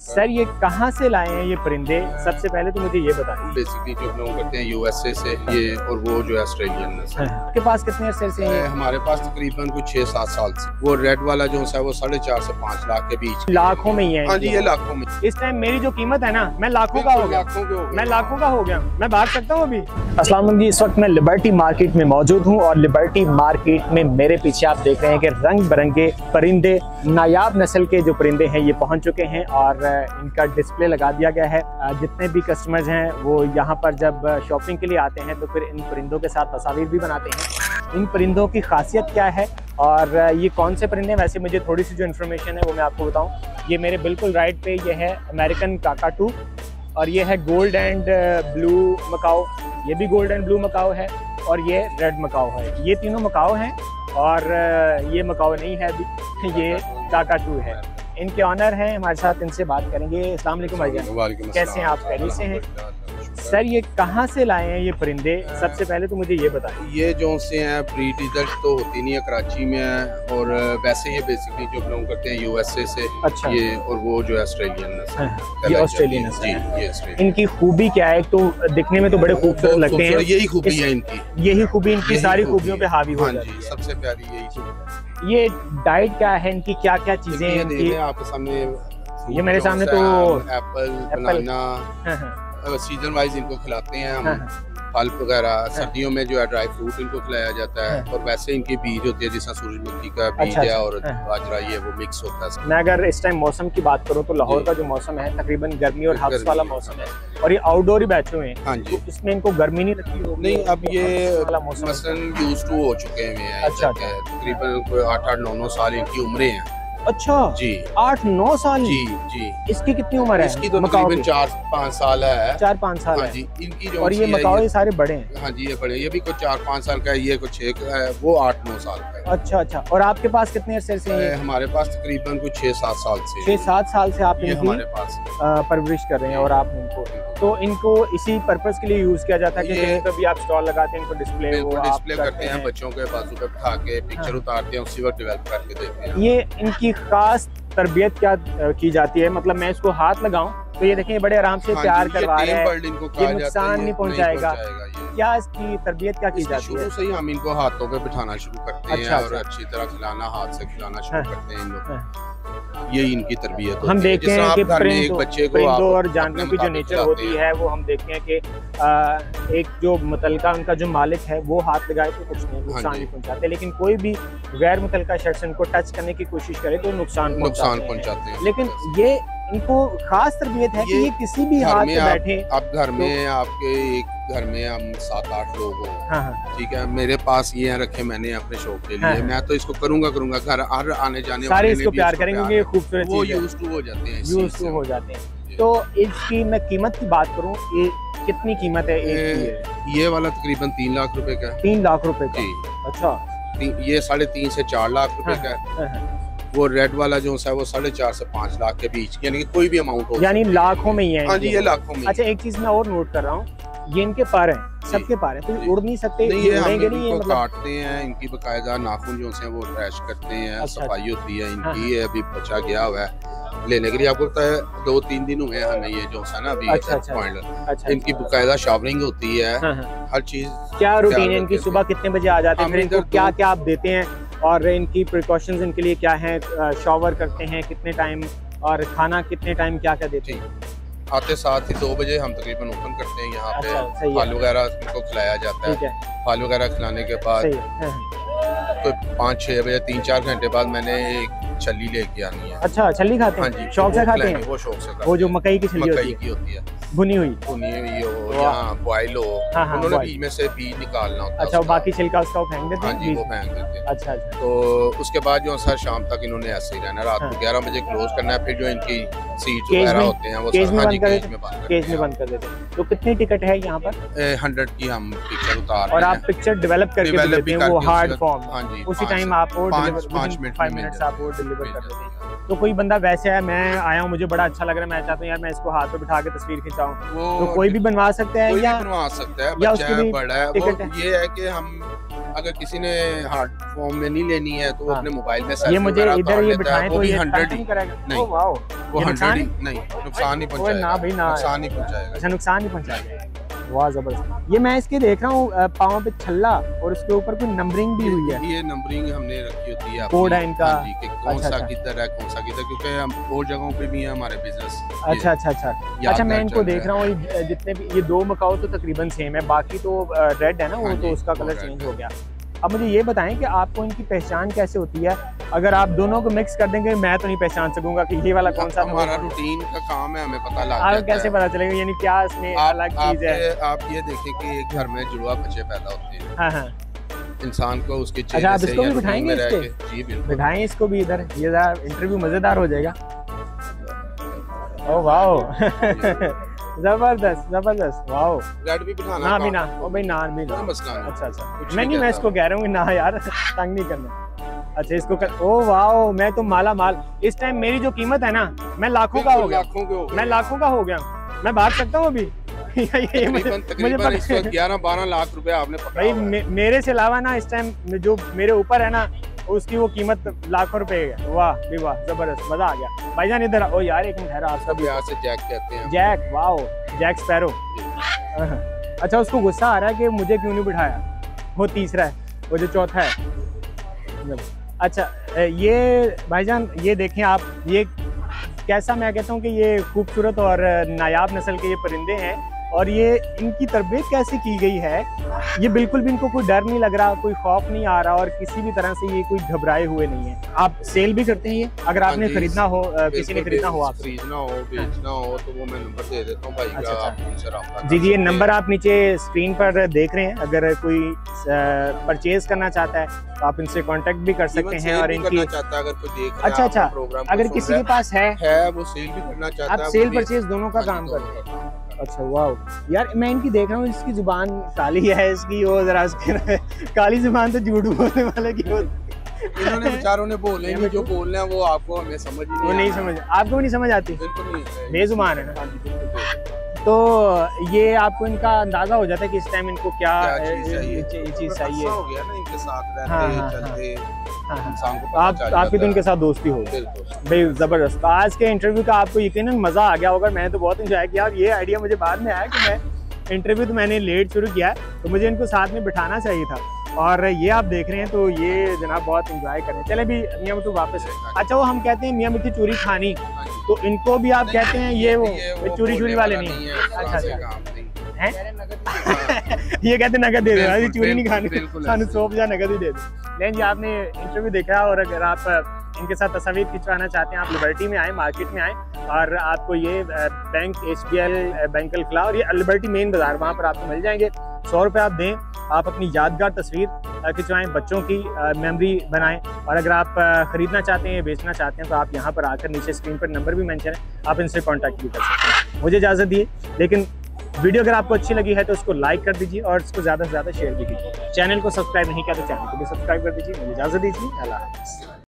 Sir ये कहाँ से लाए हैं ये परिंदे? सबसे पहले तो मुझे ये बताइए। बेसिकली जो हम लोग करते हैं यूएसए से ये और वो जो ऑस्ट्रेलियन नस्ल है। आपके पास कितने अरसे से हैं? हमारे पास तकरीबन कुछ छह सात साल से। वो रेड वाला जो है वो साढ़े चार से पाँच लाख के बीच। लाखों में ही है। हाँ जी ये लाखों में। इस टाइम मेरी जो कीमत है ना मैं लाखों का हो गया। हो। मैं लाखों का हो गया। मैं भाग सकता हूँ अभी। असलम जी इस वक्त मैं लिबर्टी मार्केट में मौजूद हूँ और लिबर्टी मार्केट में मेरे पीछे आप देख रहे हैं कि रंग बिरंगे परिंदे नायाब नस्ल के जो परिंदे हैं ये पहुँच चुके हैं और इनका डिस्प्ले लगा दिया गया है। जितने भी कस्टमर्स हैं, वो यहाँ पर जब शॉपिंग के लिए आते हैं तो फिर इन परिंदों के साथ तस्वीर भी बनाते हैं। इन परिंदों की खासियत क्या है? और ये कौन से परिंदे हैं? वैसे मुझे थोड़ी सी जो इन्फॉर्मेशन है, वो मैं आपको बताऊँ। ये मेरे बिल्कुल राइट पे, ये है अमेरिकन काकाटू और ये है गोल्ड एंड ब्लू मकाओ ये भी गोल्ड एंड ब्लू मकाओ है और ये रेड मकाओ है। ये तीनों मकाओ हैं और ये मकाओ नहीं है अभी, ये काकाटू है। इनके ऑनर हैं हमारे साथ इनसे बात करेंगे। अस्सलाम वालेकुम भाईजान वालेकुम कैसे हैं आप? खैरियत से हैं? सर ये कहाँ से लाए हैं ये परिंदे? सबसे पहले तो मुझे ये बताइए ये जो से हैं ब्रीड इधर तो होती नहीं है कराची में है और वैसे ये बेसिकली जो बिलोंग करते हैं यूएसए से अच्छा। ये और वो जो ऑस्ट्रेलियन नस्ल है। हाँ, ये ऑस्ट्रेलियन नस्ल इनकी खूबी क्या है? तो दिखने में तो बड़े खूबसूरत लगते हैं। यही खूबी है इनकी। यही खूबी इनकी सारी खूबियों पे हावी हो हाँ जाती है। सबसे प्यारी यही चीज़ ये डाइट क्या है? इनकी क्या क्या चीज़ें हैं इनकी? आपके सामने ये मेरे सामने तो- एप्पल। बनाना हाँ, हाँ, सीज़न वाइज इनको खिलाते हैं हाँ, हम फल वगैरह सर्दियों में जो है ड्राई फ्रूट इनको खिलाया जाता है और वैसे इनके बीज होते हैं जैसा सूरजमुखी का बीज अच्छा, है अच्छा, और हाँ। बाजरा ये वो मिक्स होता है मैं अगर इस टाइम मौसम की बात करूँ तो लाहौर का जो मौसम है तकरीबन गर्मी और हब्स वाला मौसम है और ये आउटडोर ही बैठे हुए हैं हाँ तो जी इसमें इनको गर्मी नहीं लगती होगी? नहीं अब ये मौसम मसलन यूज़ टू हो चुके हैं अच्छा, तकरीबन कोई आठ आठ नौ नौ साल इनकी उम्रें हैं। अच्छा जी। आठ नौ साल? जी जी। इसकी कितनी उम्र है? इसकी तो तकरीबन चार पाँच साल है। चार पाँच साल हाँ जी इनकी जो और ये मकाओ ये सारे बड़े हैं? हाँ जी ये बड़े ये भी कुछ चार पाँच साल का है ये कुछ छः का है वो आठ नौ साल का है। अच्छा अच्छा। और आपके पास कितने अरसे से हैं? हमारे पास तकरीबन कुछ छः सात साल से छह सात साल से आप हमारे पास परवरिश कर रहे हैं और आप इनको तो इनको इसी पर्पज के लिए यूज़ किया जाता है कि ये- कहीं पे भी आप स्टॉल लगाते हैं इनको डिस्प्ले बिल्कुल डिस्प्ले करते हैं बच्चों के बाजू पे बिठा के पिक्चर हाँ। उतारते हैं उसी वक्त डेवलप करके देते हैं ये इनकी खास तरबियत क्या की जाती है मतलब मैं इसको हाथ लगाऊँ तो ये देखें बड़े आराम से हाँ प्यार जी, करवा रहे हैं है, नुकसान नहीं पहुंचाएगा। क्या इसकी तरबियत क्या की जाती है शुरू से ही हम इनको हाथों पे बिठाना शुरू करते हैं अच्छा, और अच्छा। अच्छी तरह खिलाना हाथ से खिलाना शुरू हाँ। करते हैं इन लोग हाँ। यही इनकी तरबियत हम देखते हैं कि एक बच्चे को आप और जानवरों की जो नेचर होती है। वो हम देखते हैं कि एक जो मुतलका उनका जो मालिक है वो हाथ लगाए तो कुछ नहीं नुकसान जी। नहीं पहुँचाते लेकिन कोई भी गैर मुतलका शख्स उनको टच करने की कोशिश करे तो नुकसान नुकसान पहुंचाते हैं। लेकिन ये इनको खास तरबियत है कि ये किसी भी हाथ में पे आप- घर में आपके एक घर में हम सात आठ लोग हो। हाँ हाँ। ठीक है? मेरे पास ये हैं रखे मैंने अपने शौक के लिए। हाँ। मैं तो इसको करूँगा करूँगा। घर हर आने जाने सारे इसको प्यार करेंगे खूबसूरत वो यूज़ टू हो जाते हैं यूज़ टू हो जाते हैं। तो इसकी मैं कीमत की बात करूँ ये कितनी कीमत है एक ये वाला तकरीबन तीन लाख रुपए का तीन लाख रुपए का? अच्छा। ये साढ़े तीन से चार लाख रुपए का। वो रेड वाला जो है वो साढ़े चार से पाँच लाख के बीच यानी कि कोई भी अमाउंट हो यानी लाखों में ही है हाँ जी ये लाखों में अच्छा एक चीज़ मैं और नोट कर रहा हूँ ये इनके पार है सबके पार है तो उड़ नहीं सकते नहीं ये हम इनको मतलब काटते हैं इनकी बकायदा नाखून जो हैं वो ट्रैश करते हैं अच्छा, सफ़ाई होती है हाँ, इनकी अभी बचा गया हुआ है लेने के लिए आपको पता है दो तीन दिन हुए हैं हमें ये जो है ना अभी अच्छा, अच्छा। पॉइंट अच्छा इनकी बकायदा शावरिंग होती है हाँ, हाँ। हर चीज़ क्या रूटीन है इनकी सुबह कितने बजे आ जाते हैं फिर इनको क्या क्या आप देते हैं? और इनकी प्रिकॉशंस इनके लिए क्या है शॉवर करते हैं कितने टाइम और खाना कितने टाइम क्या क्या देते हैं? आते साथ ही दो बजे हम तकरीबन ओपन करते हैं यहाँ अच्छा पे सही फल वगैरह इनको खिलाया जाता है। फल वगैरह खिलाने के बाद है हाँ। कोई पाँच छः बजे तीन चार घंटे बाद मैंने एक छली लेके आनी है। अच्छा छली खाते हाँ? हैं जी शौक से खाते हैं? वो शौक से वो जो मकई की छली होती मकई है। की होती है। भुनी हुई? भुनी हुई। या बॉयल हो हाँ, हाँ, उन्होंने बीज में से बीज निकालना होता अच्छा वो बाकी छिलका उसका फेंक देते हाँ? हैं जी वो फेंक देते हैं। अच्छा अच्छा। तो उसके बाद जो सर शाम तक इन्होंने ऐसे ही रहना रात हाँ। को ग्यारह बजे क्लोज करना है फिर जो इनकी सीट वगैरह होते हैं वो केज सर में बंद कर देते बंद में बंद कर देते हैं। तो कितनी टिकट है यहाँ पर? हंड्रेड की हम पिक्चर उतार और आप पिक्चर डेवलप करके देते हैं वो हार्ड फॉर्म उसी टाइम आप पाँच मिनट वो डिलीवर कर देते हैं। तो कोई बंदा वैसे है मैं आया हूँ मुझे बड़ा अच्छा लग रहा है मैं चाहता हूँ यार मैं इसको हाथ पे बिठा के तस्वीर खिंचाऊँ। तो कोई भी बनवा सकता है या बनवा सकता है या उसकी है। ये है कि हम अगर किसी ने हार्ड फॉर्म में नहीं लेनी है तो वो हाँ। अपने मोबाइल में ये मुझे इधर ये लेता बिठाएँ तो ये हंड्रेड ही। करेगा। नहीं। वो हंड्रेड ही। नहीं नुकसान ही पहुंचाएगा। ना भाई ना। नुकसान ही पहुंचाएगा। अच्छा नुकसान ही पहुंचाएगा। वाह ज़बरदस्त। ये मैं इसके देख रहा हूँ पाओ पाँव पे छल्ला और उसके ऊपर कोई नंबरिंग भी हुई है। ये नंबरिंग हमने रखी होती है कोड है इनका? कौन अच्छा, सा अच्छा। किधर है कौन सा किधर क्योंकि हम और जगहों पे भी है हमारे बिज़नेस अच्छा अच्छा अच्छा। अच्छा मैं इनको देख रहा हूँ जितने भी ये दो मकाओ तो तकरीबन सेम है बाकी तो रेड है ना वो हाँ तो उसका कलर चेंज हो गया। अब मुझे ये बताएँ कि आपको इनकी पहचान कैसे होती है? अगर आप दोनों को मिक्स कर देंगे मैं तो नहीं पहचान सकूँगा कि ये वाला कौन सा हमारा रूटीन का काम है हमें पता लग जाता कैसे पता चलेगा? यानी क्या इसमें आप, अलग चीज़ है? आप ये देखें कि एक घर में जुड़वा बच्चे पैदा होते हैं। हाँ हाँ। इंसान को उसके अच्छा, आप इसको भी बिठाएँगे इसके? जी बिल्कुल। बिठाएँ इसको भी इधर। ये इंटरव्यू मज़ेदार हो जाएगा। ओ वाओ ज़बरदस्त ज़बरदस्त। वाओ। रेड भी बिठाना ना भी ना ओ भाई ना भी ना। मसला नहीं अच्छा अच्छा। मैं नहीं मैं इसको कह रहा हूँ ना यार तंग नहीं करना। अच्छा इसको कर ओ वाओ मैं तो माला माल इस टाइम मेरी जो कीमत है ना मैं लाखों का हो गया। मैं लाखों का हो गया। मैं भाग सकता हूँ अभी? मुझे ग्यारह बारह लाख रुपए आपने पकड़ा भाई मेरे से अलावा ना इस टाइम जो मेरे ऊपर है ना उसकी वो कीमत लाखों रुपए है। वाह भी वाह ज़बरदस्त मज़ा आ गया। भाईजान इधर ओ यार एक मिनट ठहरा आपका सब यहाँ से जैक कहते हैं। जैक वाओ जैक स्पैरो अच्छा उसको गुस्सा आ रहा है कि मुझे क्यों नहीं बिठाया? वो तीसरा है वो जो चौथा है। अच्छा ये भाईजान ये देखें आप ये कैसा मैं कहता हूँ कि ये खूबसूरत और नायाब नस्ल के ये परिंदे हैं। और ये इनकी तरबियत कैसे की गई है? ये बिल्कुल भी इनको कोई डर नहीं लग रहा कोई खौफ नहीं आ रहा और किसी भी तरह से ये कोई घबराए हुए नहीं है। आप सेल भी करते हैं ये? अगर हाँ आपने खरीदना हो किसी ने खरीदना हो आप खरीदना हो बेचना हो तो वो मैं नंबर दे देता हूँ भाई अच्छा, का अच्छा। आप जी जी ये नंबर आप नीचे स्क्रीन पर देख रहे हैं। अगर कोई परचेज करना चाहता है तो आप इनसे कांटेक्ट भी कर सकते हैं और इनकी करना चाहता अगर कोई अच्छा, अच्छा। अगर किसी के पास है वो सेल भी करना चाहता आप है सेल परचेज दोनों का हाँ काम करते हैं। अच्छा वाह यार मैं इनकी देख रहा हूँ इसकी ज़ुबान काली है इसकी वो जरा काली ज़ुबान तो झूठ बोलने वाले की इन्होंने बेचारों ने बोले नहीं जो बोलना है वो आपको हमें समझ नहीं वो नहीं समझ आपको भी नहीं समझ आती? बेजुबान है। बेजुबान है तो ये आपको इनका अंदाज़ा हो जाता है कि इस टाइम इनको क्या चीज़ चाहिए? हो गया ना इनके साथ रहते हाँ, हाँ, चलते हाँ, हाँ। को आप आपकी तो इनके साथ दोस्ती बिल्कुल। भाई ज़बरदस्त। तो आज के इंटरव्यू का आपको यकीनन मज़ा आ गया होगा। मैंने तो बहुत इंजॉय किया और ये आइडिया मुझे बाद में आया कि मैं इंटरव्यू तो मैंने लेट शुरू किया है तो मुझे इनको साथ में बिठाना चाहिए था। और ये आप देख रहे हैं तो ये जनाब बहुत इंजॉय करें चले भी मियाँ मिट्टू वापस। अच्छा वो हम कहते हैं मियाँ मिट्टी चूरी खानी। हाँ तो इनको भी आप कहते हैं ये वो चूरी चूरी वाले नहीं। है, अच्छा अच्छा। हैं? हाँ, ये कहते नगद दे दो। अभी चूरी नहीं खानी। सानू ऐसे। सौंप नगद ही दे दो। लेकिन जी आपने इंटरव्यू देखा और अगर आप इनके साथ तस्वीर खिंचवाना चाहते हैं आप लिबर्टी में आए मार्केट में आए और आपको ये bank H B L bank खुला और ये लिबर्टी मेन बाज़ार वहाँ पर आपको मिल जाएँगे। सौ रुपये आप दें, आप अपनी यादगार तस्वीर खिंचवाएँ, बच्चों की मेमोरी बनाएँ। और अगर आप खरीदना चाहते हैं बेचना चाहते हैं तो आप यहाँ पर आकर नीचे स्क्रीन पर नंबर भी मैंशन है, आप इनसे कांटेक्ट भी कर सकते हैं। मुझे इजाज़त दिए लेकिन वीडियो अगर आपको अच्छी लगी है तो उसको लाइक कर दीजिए और इसको ज़्यादा से ज़्यादा शेयर भी कीजिए। चैनल को सब्सक्राइब नहीं किया तो चैनल को भी सब्सक्राइब कर दीजिए। मुझे इजाज़त दीजिए, अल्लाह हाफ़िज़।